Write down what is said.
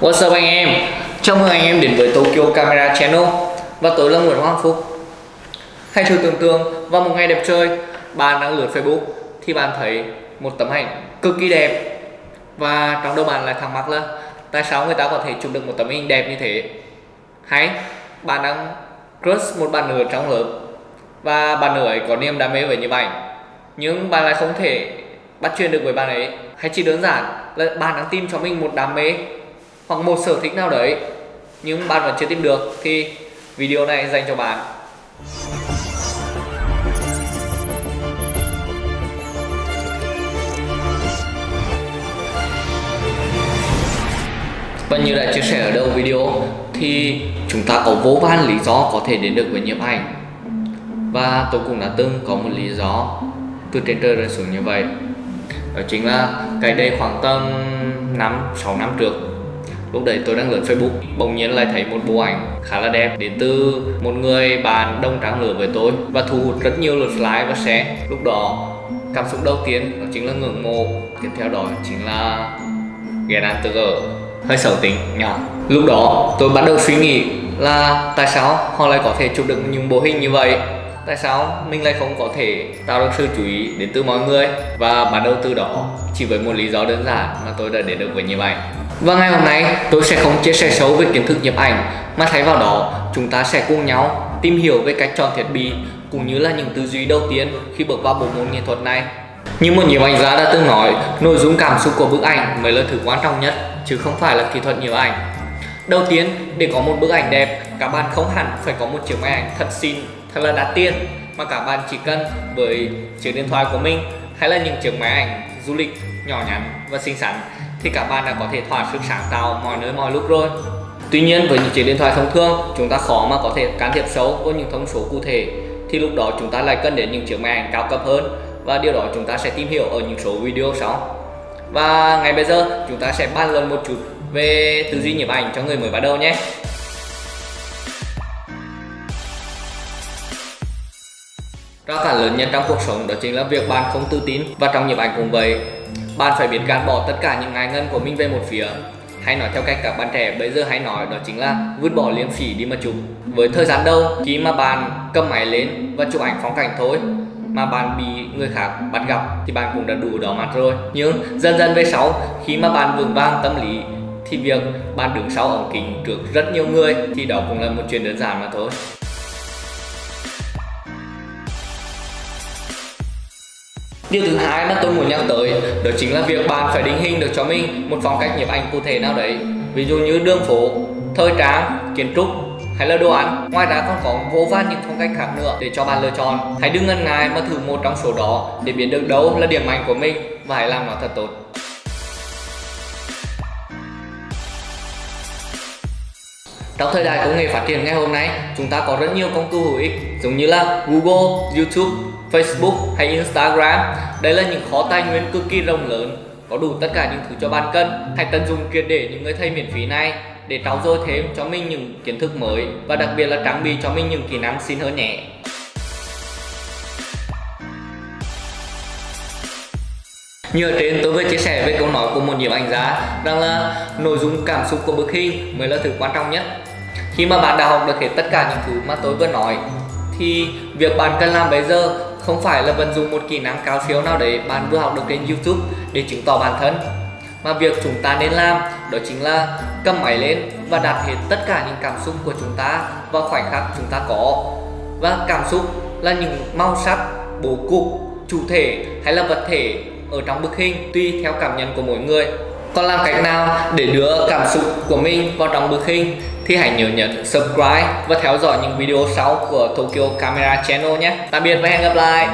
What's up anh em? Chào mừng anh em đến với Tokyo Camera Channel. Và tôi là Nguyễn Hoàng Phúc. Hãy thử tưởng tượng vào một ngày đẹp trời, Bạn đang lướt Facebook Thì bạn thấy một tấm ảnh cực kỳ đẹp. Và trong đầu bạn lại thắc mắc là Tại sao người ta có thể chụp được một tấm hình đẹp như thế? Hay bạn đang crush một bạn nữ trong lớp Và bạn nữ ấy có niềm đam mê với những ảnh, Nhưng bạn lại không thể bắt chuyện được với bạn ấy. Hay chỉ đơn giản là bạn đang tìm cho mình một đam mê hoặc một sở thích nào đấy, nhưng bạn vẫn chưa tìm được thì video này dành cho bạn. Và như đã chia sẻ ở đầu video, thì chúng ta có vô vàn lý do có thể đến được với nhiếp ảnh. Và tôi cũng đã từng có một lý do từ trên trời rơi xuống như vậy. Đó chính là cái đây khoảng tầm 5 6 năm trước lúc đấy tôi đang lướt Facebook, bỗng nhiên lại thấy một bộ ảnh khá là đẹp đến từ một người bạn đông trang lửa với tôi và thu hút rất nhiều lượt like và share. Lúc đó, cảm xúc đầu tiên đó chính là ngưỡng mộ. Tiếp theo đó chính là ghen ăn tự ở. Hơi xấu tính, nhỏ. Lúc đó, tôi bắt đầu suy nghĩ là tại sao họ lại có thể chụp được những bộ hình như vậy? Tại sao mình lại không có thể tạo được sự chú ý đến từ mọi người? Và bắt đầu từ đó, chỉ với một lý do đơn giản mà tôi đã đến được với như ảnh và ngày hôm nay, tôi sẽ không chia sẻ xấu về kiến thức nhiếp ảnh, mà thay vào đó, chúng ta sẽ cùng nhau tìm hiểu về cách chọn thiết bị, cũng như là những tư duy đầu tiên khi bước vào bộ môn nghệ thuật này. Như một nhiếp ảnh gia đã từng nói, nội dung cảm xúc của bức ảnh mới là thứ quan trọng nhất, chứ không phải là kỹ thuật nhiếp ảnh. Đầu tiên, để có một bức ảnh đẹp, các bạn không hẳn phải có một chiếc máy ảnh thật xinh thật là đắt tiền, mà các bạn chỉ cần với chiếc điện thoại của mình hay là những chiếc máy ảnh du lịch nhỏ nhắn và xinh xắn thì các bạn đã có thể thỏa sức sáng tạo mọi nơi, mọi lúc rồi. Tuy nhiên, với những chiếc điện thoại thông thường, chúng ta khó mà có thể can thiệp sâu vào những thông số cụ thể, thì lúc đó chúng ta lại cần đến những chiếc máy ảnh cao cấp hơn, và điều đó chúng ta sẽ tìm hiểu ở những số video sau. Và ngay bây giờ, chúng ta sẽ bàn luận một chút về tư duy nhiếp ảnh cho người mới bắt đầu nhé. Rào cản lớn nhất trong cuộc sống đó chính là việc bạn không tự tin và trong nhiếp ảnh cũng vậy. Bạn phải biết gạt bỏ tất cả những ngài ngân của mình về một phía. Hay nói theo cách các bạn trẻ bây giờ hay nói, đó chính là vứt bỏ liêm sỉ đi mà chụp. Với thời gian đâu khi mà bạn cầm máy lên và chụp ảnh phong cảnh thôi, mà bạn bị người khác bắt gặp, thì bạn cũng đã đủ đỏ mặt rồi. Nhưng dần dần về sau, khi mà bạn vững vàng tâm lý, thì việc bạn đứng sau ống kính trước rất nhiều người, thì đó cũng là một chuyện đơn giản mà thôi. Điều thứ hai mà tôi muốn nhắc tới đó chính là việc bạn phải định hình được cho mình một phong cách nhiếp ảnh cụ thể nào đấy. Ví dụ như đường phố, thời trang, kiến trúc hay là đồ ăn. Ngoài ra còn có vô vàn những phong cách khác nữa để cho bạn lựa chọn. Hãy đừng ngần ngại mà thử một trong số đó để biết được đâu là điểm mạnh của mình và hãy làm nó thật tốt. Trong thời đại công nghệ phát triển ngày hôm nay, chúng ta có rất nhiều công cụ hữu ích giống như là Google, YouTube, Facebook hay Instagram. Đây là những kho tài nguyên cực kỳ rộng lớn, có đủ tất cả những thứ cho bạn cần. Hãy tận dụng triệt để những người thầy miễn phí này để trau dồi thêm cho mình những kiến thức mới và đặc biệt là trang bị cho mình những kỹ năng xin hơn nhẹ. Như ở trên tôi vừa chia sẻ về câu nói của một nhiếp ảnh gia rằng là nội dung cảm xúc của bức hình mới là thứ quan trọng nhất. Khi mà bạn đã học được hết tất cả những thứ mà tôi vừa nói thì việc bạn cần làm bây giờ không phải là vận dụng một kỹ năng cao siêu nào đấy bạn vừa học được trên YouTube để chứng tỏ bản thân. Mà việc chúng ta nên làm, đó chính là cầm máy lên và đặt hết tất cả những cảm xúc của chúng ta vào khoảnh khắc chúng ta có. Và cảm xúc là những màu sắc, bố cục, chủ thể hay là vật thể ở trong bức hình tùy theo cảm nhận của mỗi người còn làm cách nào để đưa cảm xúc của mình vào trong bức hình thì hãy nhớ nhấn subscribe và theo dõi những video sau của Tokyo Camera Channel nhé. Tạm biệt và hẹn gặp lại.